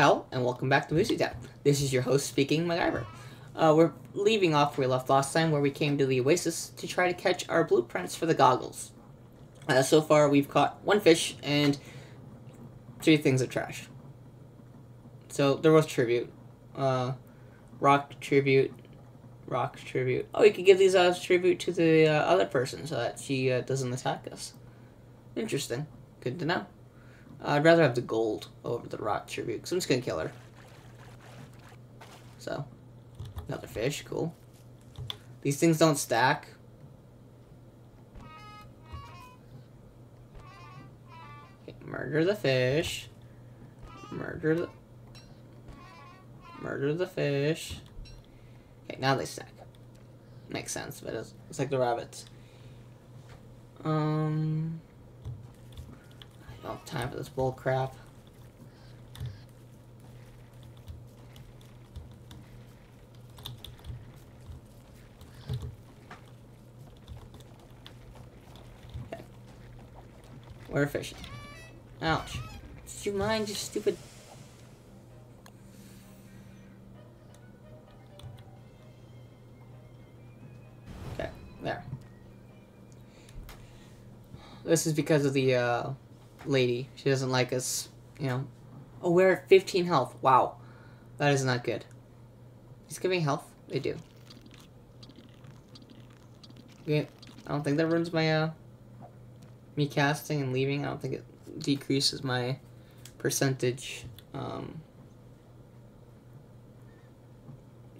Hello, and welcome back to Moosey Town. This is your host speaking, MacGyver. Uh, we're leaving off where we left last time, where we came to the oasis to try to catch our blueprints for the goggles. Uh, so far, we've caught one fish and three things of trash. So there was tribute, uh, rock tribute, rock tribute. Oh, we could give these as tribute to the uh, other person so that she uh, doesn't attack us. Interesting. Good to know. I'd rather have the gold over the rock tribute, because I'm just going to kill her. So, another fish, cool. These things don't stack. Okay, murder the fish. Murder the... Murder the fish. Okay, now they stack. Makes sense, but it's, it's like the rabbits. Um... Time for this bull crap. Okay. We're fishing. Ouch. Did you mind, you stupid... Okay, there. This is because of the, uh, lady. She doesn't like us, you know. Oh, we're at 15 health. Wow. That is not good. He's giving health? They do. Yeah, I don't think that ruins my, uh, me casting and leaving. I don't think it decreases my percentage, um,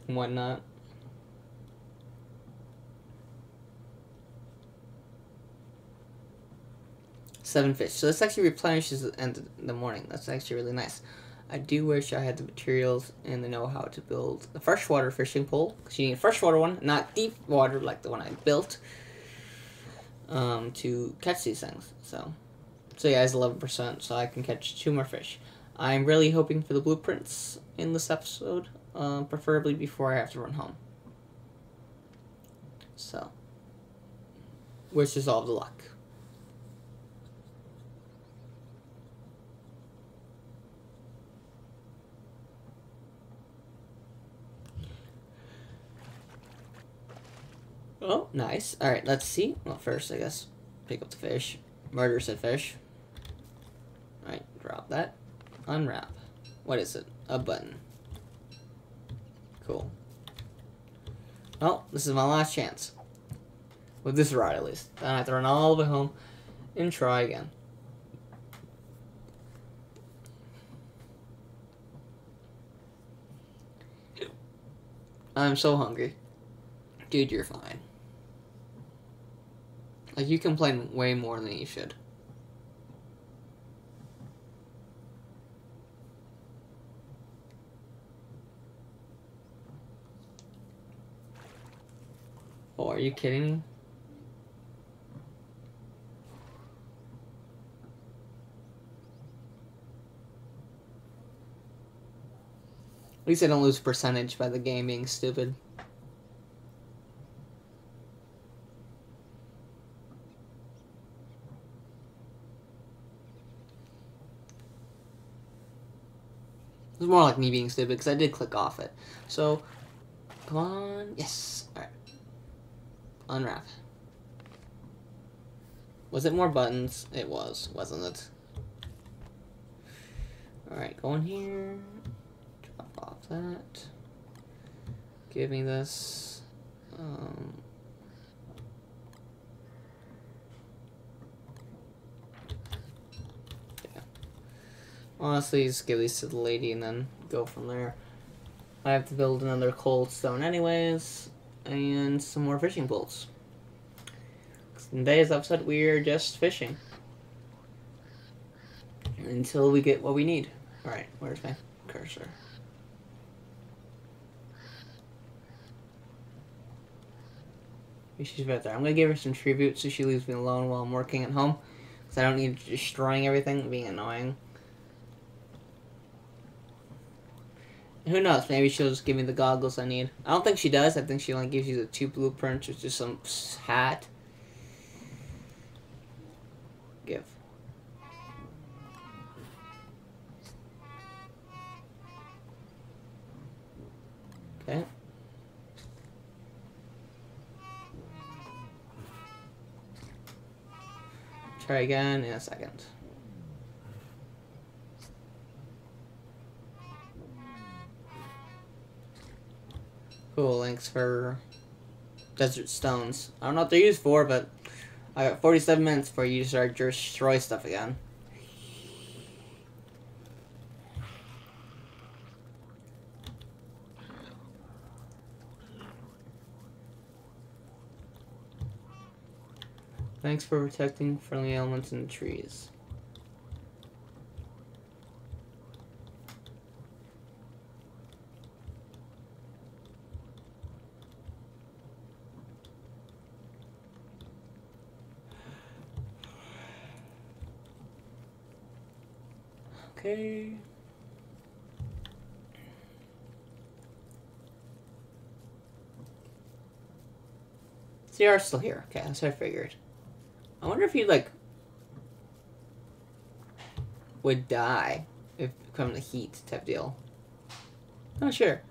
whatnot. Seven fish. So this actually replenishes at the end of the morning. That's actually really nice. I do wish I had the materials and the know-how to build a freshwater fishing pole. Because you need a freshwater one, not deep water like the one I built. Um, to catch these things. So, so yeah, it's 11%, so I can catch two more fish. I'm really hoping for the blueprints in this episode, uh, preferably before I have to run home. So, wish us all the luck. Oh, nice. Alright, let's see. Well, first, I guess, pick up the fish. Murder said fish. Alright, drop that. Unwrap. What is it? A button. Cool. Well, this is my last chance. With this rod, at least. Then I have to run all the way home and try again. I'm so hungry. Dude, you're fine. Like, you complain way more than you should. Oh, are you kidding me? At least I don't lose percentage by the game being stupid. Me being stupid because I did click off it. So, come on. Yes. Alright. Unwrap. Was it more buttons? It was, wasn't it? Alright, go in here. Drop off that. Give me this. Um, Honestly, just give these to the lady and then go from there. I have to build another cold stone anyways, and some more fishing poles. In today's episode, we're just fishing. Until we get what we need. Alright, where's my cursor? She's right there. I'm gonna give her some tribute so she leaves me alone while I'm working at home. Because I don't need destroying everything, being annoying. Who knows? Maybe she'll just give me the goggles I need. I don't think she does. I think she only gives you the two blueprints, which is some hat. Give. Okay. Try again in a second. Cool, thanks for desert stones. I don't know what they're used for, but I got 47 minutes for you start destroy stuff again. Thanks for protecting friendly elements in the trees. Okay. So you are still here. Okay, that's what I figured. I wonder if you like would die if from the heat type deal. Not sure.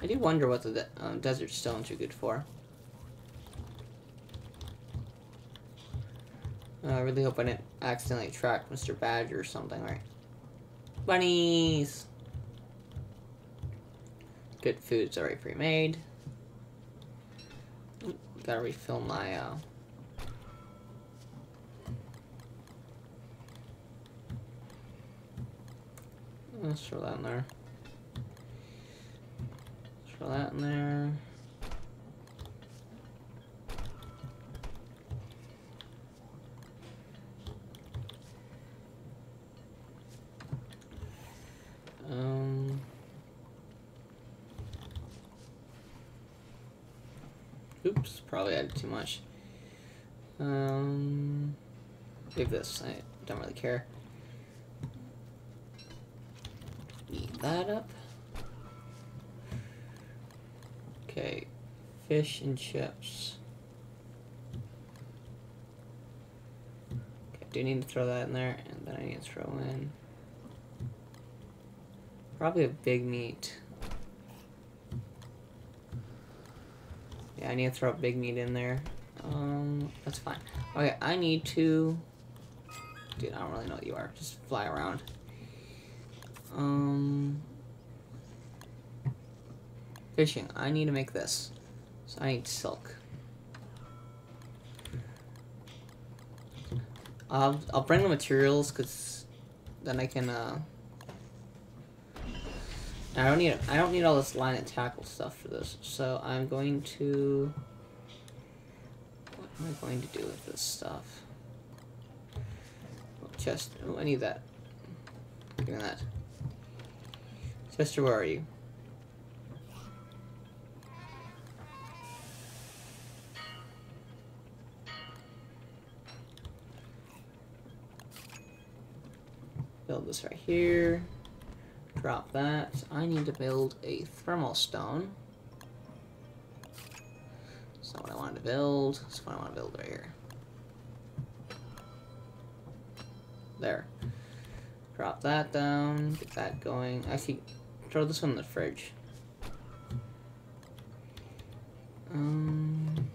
I do wonder what the um, desert stones are good for. I really hope I didn't accidentally track Mr. Badger or something, right? Bunnies! Good food's already pre-made. Gotta refill my, uh... Let's throw that in there. Throw that in there. Oops, probably added too much. Um, leave this. I don't really care. Eat that up. Okay, fish and chips. Okay, do need to throw that in there, and then I need to throw in Probably a big meat. Yeah, I need to throw big meat in there. Um, that's fine. Okay, I need to... Dude, I don't really know what you are. Just fly around. Um... Fishing. I need to make this. So I need silk. I'll, I'll bring the materials, because then I can, uh... I don't need I don't need all this line and tackle stuff for this, so I'm going to. What am I going to do with this stuff? Chest. Oh, I need that. Give me that. Chester, where are you? Build this right here. Drop that. I need to build a thermal stone. That's not what I wanted to build. That's what I want to build right here. There. Drop that down. Get that going. Actually, throw this one in the fridge. Um,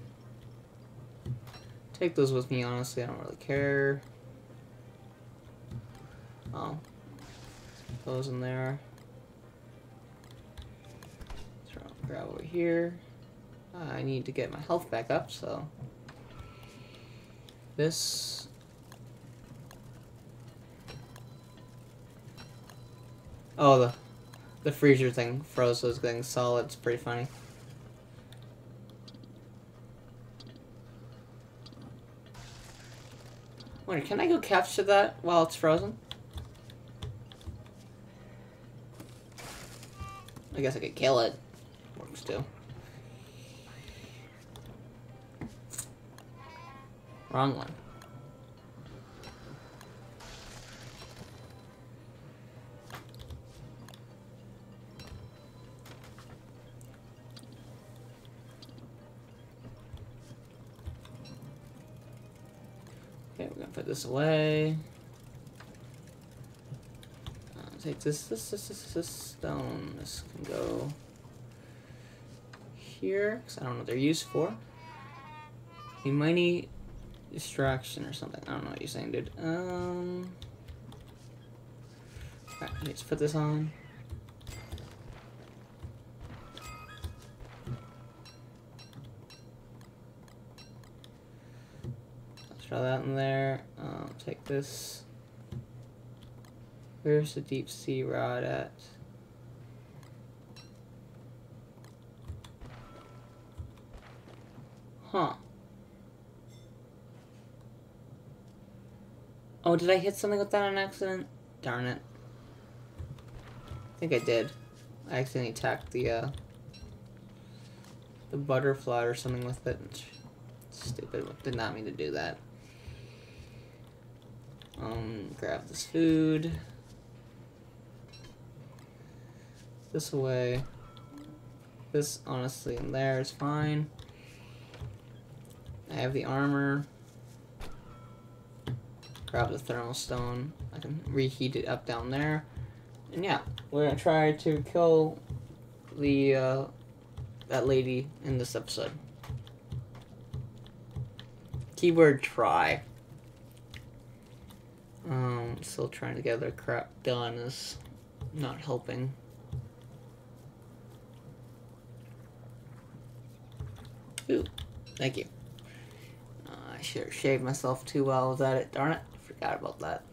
take those with me, honestly. I don't really care. Oh, those in there. Throw, grab over here. I need to get my health back up, so this Oh, the the freezer thing froze was getting solid. It's pretty funny. Wait, can I go capture that while it's frozen? I guess I could kill it. Works too. Wrong one. Okay, we're gonna put this away take this, this, this, this, this stone. This can go here, because I don't know what they're used for. We might need distraction or something. I don't know what you're saying, dude. Um, right, let's put this on. Let's throw that in there. Um, take this. Where's the deep sea rod at? Huh. Oh, did I hit something with that on accident? Darn it. I think I did. I accidentally attacked the, uh, the butterfly or something with it. Stupid. Did not mean to do that. Um, grab this food. This away. This, honestly, in there is fine. I have the armor. Grab the thermal stone. I can reheat it up down there. And yeah, we're gonna try to kill the uh, that lady in this episode. Keyword try. Um, still trying to get their crap done is not helping. Thank you uh, i should have shaved myself too well. That it? Darn it. Forgot about that.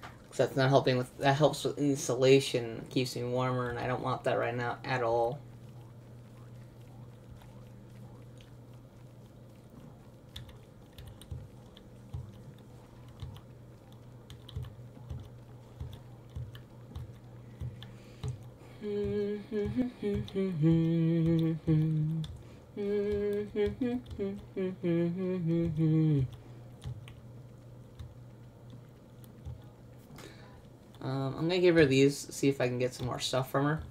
Because that's not helping with... That helps with insulation. keeps me warmer, and I don't want that right now at all. um, I'm gonna give her these, see if I can get some more stuff from her.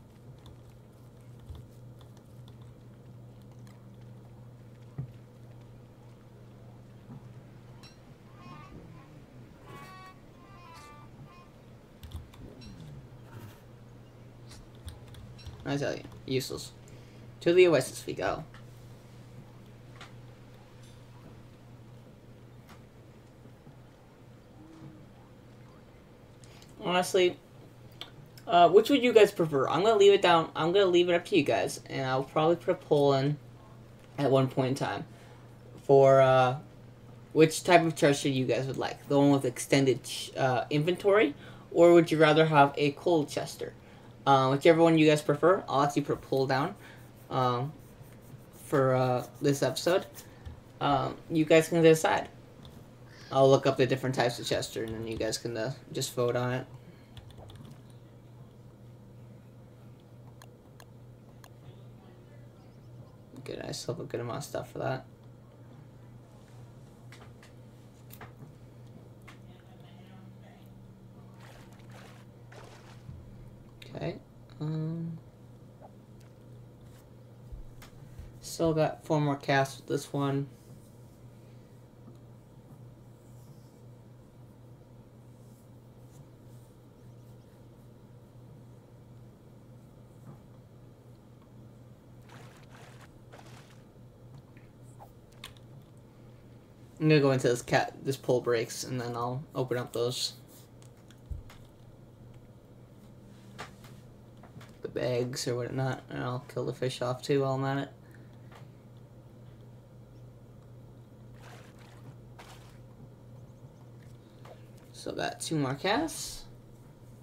I tell you, useless. To the oasis we go. Honestly, uh, which would you guys prefer? I'm gonna leave it down. I'm gonna leave it up to you guys, and I'll probably put a poll in at one point in time for uh, which type of chest you guys would like. The one with extended uh, inventory, or would you rather have a cold chester? Uh, whichever one you guys prefer, I'll actually put a poll down um, for uh, this episode. Um, you guys can decide. I'll look up the different types of chester, and then you guys can uh, just vote on it. Good, I still have a good amount of stuff for that. Okay. Um, still got four more casts with this one. Gonna go into this cat this pull breaks and then I'll open up those the bags or whatnot and I'll kill the fish off too while I'm at it. So got two more casts.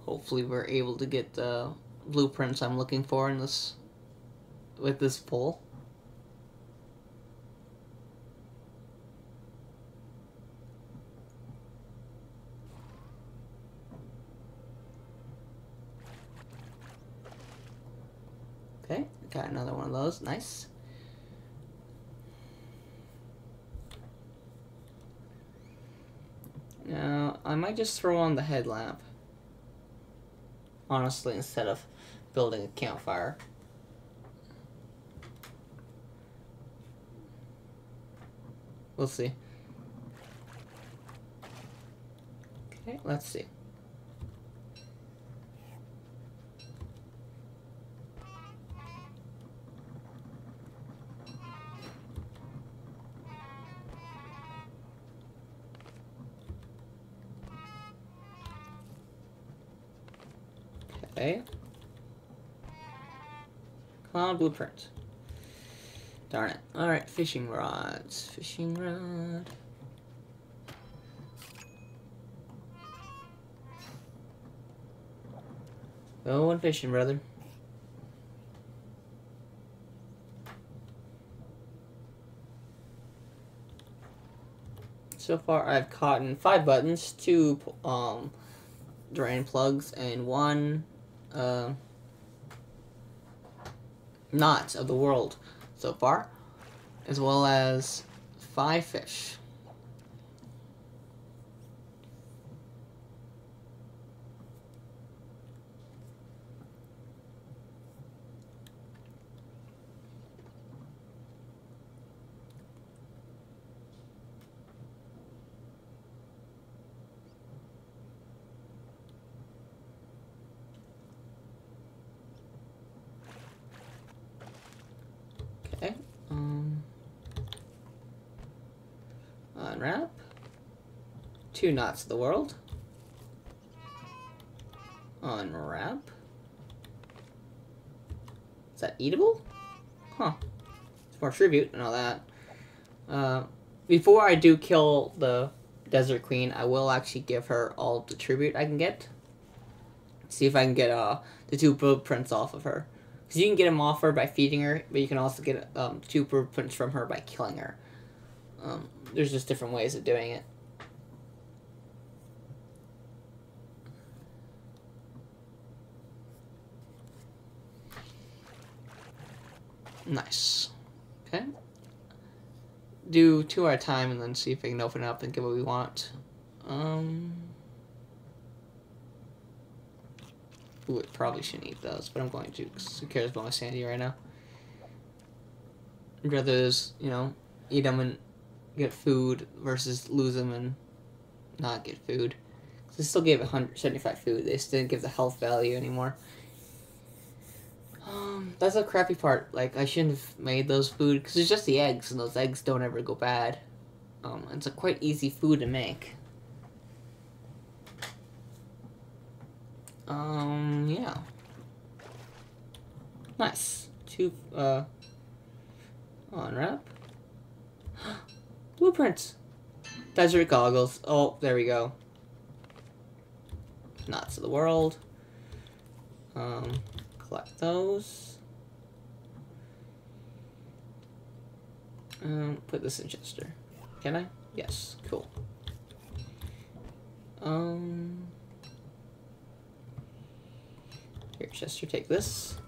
Hopefully we're able to get the blueprints I'm looking for in this with this pull. Got those. Nice. Now, I might just throw on the headlamp. Honestly, instead of building a campfire. We'll see. Okay, let's see. Cloud blueprint. Darn it. Alright, fishing rods. Fishing rod. Going fishing, brother. So far, I've caught in five buttons, two um, drain plugs, and one uh, knots of the world so far, as well as five fish. Okay. Um, unwrap. Two knots of the world. Unwrap. Is that eatable? Huh. It's more tribute and all that. Uh, before I do kill the Desert Queen, I will actually give her all the tribute I can get. See if I can get uh, the two blueprints off of her. Because you can get them off her by feeding her, but you can also get um, two blueprints from her by killing her. Um, there's just different ways of doing it. Nice. Okay. Do two at a time and then see if I can open it up and get what we want. Um. Ooh, I probably shouldn't eat those, but I'm going to. Who cares about my sanity right now? I'd rather just, you know, eat them and get food versus lose them and not get food. They still gave 175 food. They just didn't give the health value anymore. Um, that's a crappy part. Like, I shouldn't have made those food because it's just the eggs, and those eggs don't ever go bad. Um, it's a quite easy food to make. Um, yeah. Nice. Two, uh, unwrap. Blueprints. Desert goggles. Oh, there we go. Knots of the world. Um, collect those. Um, put this in Chester. Can I? Yes. Cool. Um... Here, Chester, take this.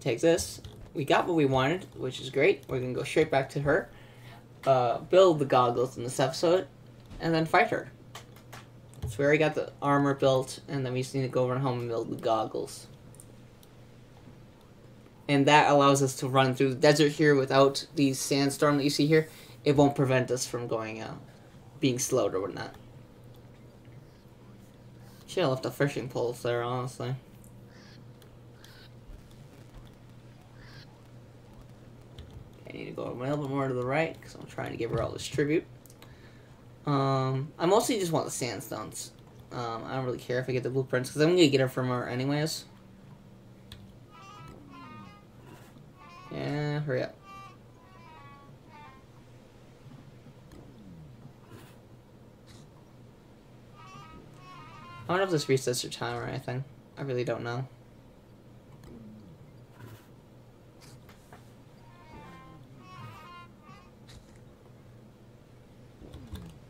Take this. We got what we wanted, which is great. We're to go straight back to her. Uh, build the goggles in this episode. And then fight her. So we already got the armor built. And then we just need to go run home and build the goggles. And that allows us to run through the desert here without the sandstorm that you see here. It won't prevent us from going out. Being slowed or whatnot. Should have left the fishing poles there, honestly. I need to go a little bit more to the right because I'm trying to give her all this tribute. Um, I mostly just want the sandstones. Um, I don't really care if I get the blueprints because I'm going to get her from her anyways. Yeah, hurry up. I don't know if this resets your time or anything. I really don't know.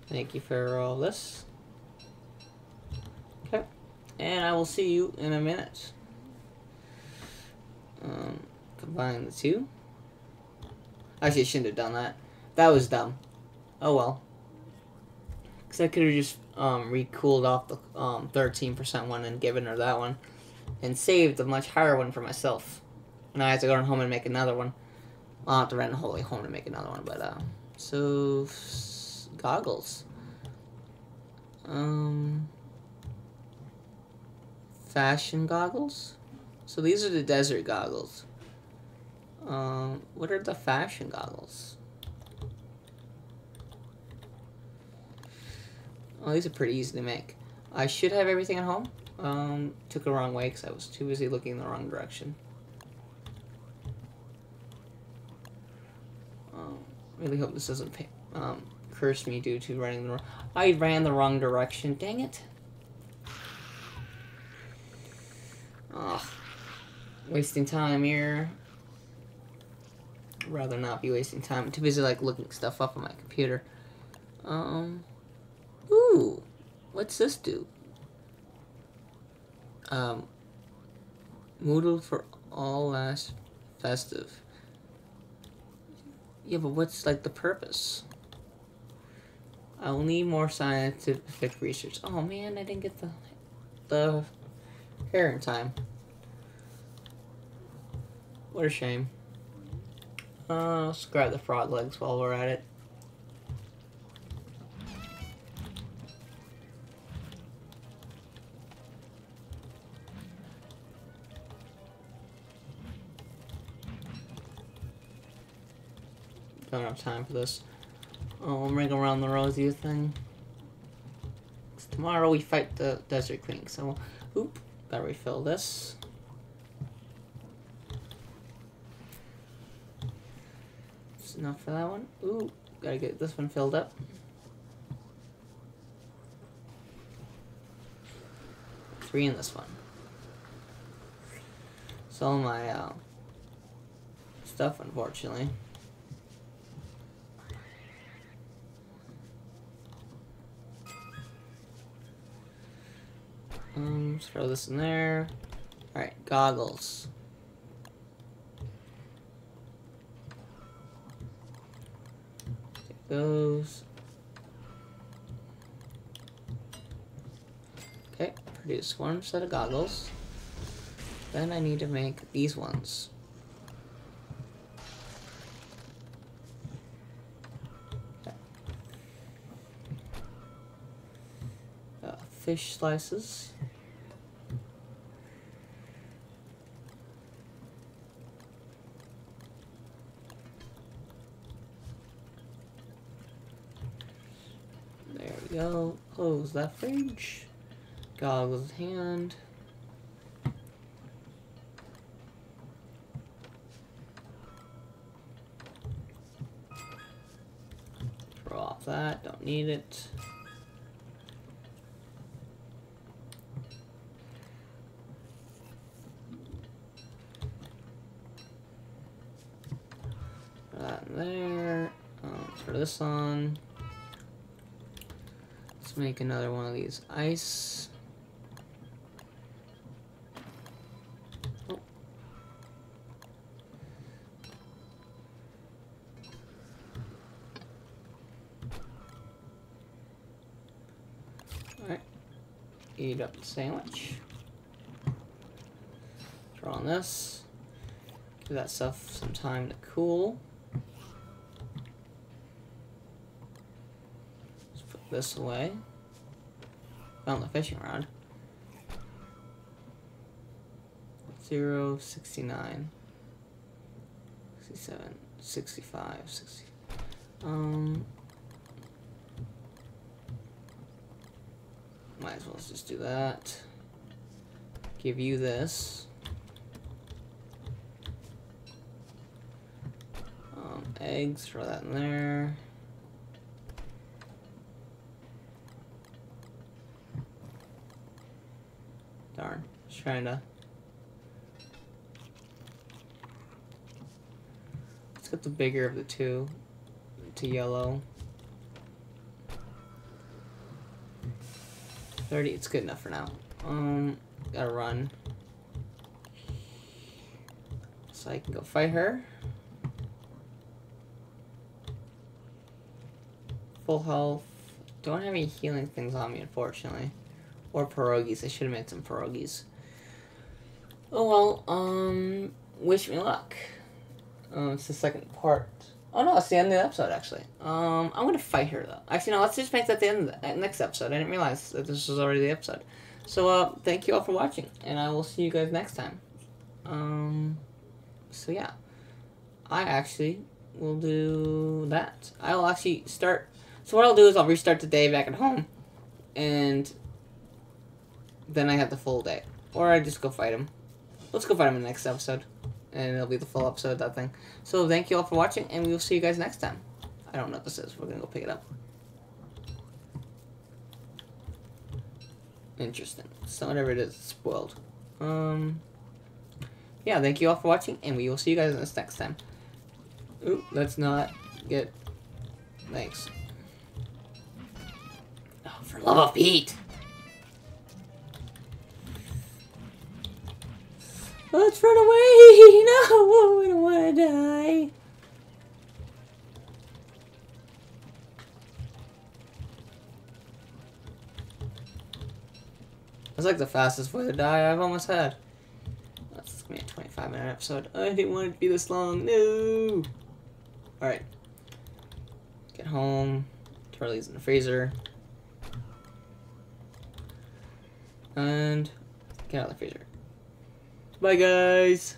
Thank you for all this. Okay. And I will see you in a minute. Um, combine the two. Actually, I shouldn't have done that. That was dumb. Oh well. Because I could have just um, recooled off the um, 13% one and given her that one. And saved a much higher one for myself. And I have to go home and make another one. I'll have to rent a whole home to make another one. But, uh, so goggles. Um, fashion goggles. So these are the desert goggles. Um, what are the fashion goggles? Oh, these are pretty easy to make. I should have everything at home. Um, took the wrong way because I was too busy looking in the wrong direction. Um, really hope this doesn't pay, um, curse me due to running the wrong... I ran the wrong direction. Dang it. Ugh. Wasting time here. Rather not be wasting time. I'm too busy, like, looking stuff up on my computer. Um... Ooh. What's this do? Um, Moodle for all last festive. Yeah, but what's like the purpose? I'll need more scientific research. Oh man, I didn't get the the hair in time. What a shame. Uh, let's grab the frog legs while we're at it. Don't have time for this. Oh, ring around the rosy thing. Tomorrow we fight the Desert Queen, so, oop, gotta refill this. Enough for that one. Ooh, gotta get this one filled up. Three in this one. So my uh, stuff, unfortunately. Um, throw this in there. Alright, goggles. Those. Okay, produce one set of goggles. Then I need to make these ones. Uh, fish slices. go. Close that fridge. Goggles hand. Throw off that, don't need it. that in there. Um, throw this on make another one of these ice. Oh. Alright. Eat up the sandwich. Throw on this. Give that stuff some time to cool. This away. Found the fishing rod. 0, 69, 67, 65, 60. Um, might as well just do that. Give you this. Um, eggs, throw that in there. To... Let's get the bigger of the two to yellow. 30, it's good enough for now. Um, gotta run. So I can go fight her. Full health. Don't have any healing things on me, unfortunately. Or pierogies. I should have made some pierogies. Oh well, um, wish me luck. Um, it's the second part. Oh no, it's the end of the episode actually. Um, I'm gonna fight her though. Actually, no, let's just make that the end of the next episode. I didn't realize that this was already the episode. So, uh, thank you all for watching, and I will see you guys next time. Um, so yeah, I actually will do that. I will actually start. So what I'll do is I'll restart the day back at home, and then I have the full day. Or I just go fight him. Let's go find him in the next episode. And it'll be the full episode of that thing. So thank you all for watching, and we will see you guys next time. I don't know what this is. We're gonna go pick it up. Interesting. So whatever it is, it's spoiled. Um, yeah, thank you all for watching, and we will see you guys in this next time. Ooh, let's not get... Thanks. Oh, for love of Pete! Let's run away! No, we don't want to die. That's like the fastest way to die I've almost had. That's gonna be a 25 minute episode. I didn't want it to be this long. No! Alright. Get home. Charlie's in the freezer. And get out of the freezer. Bye, guys.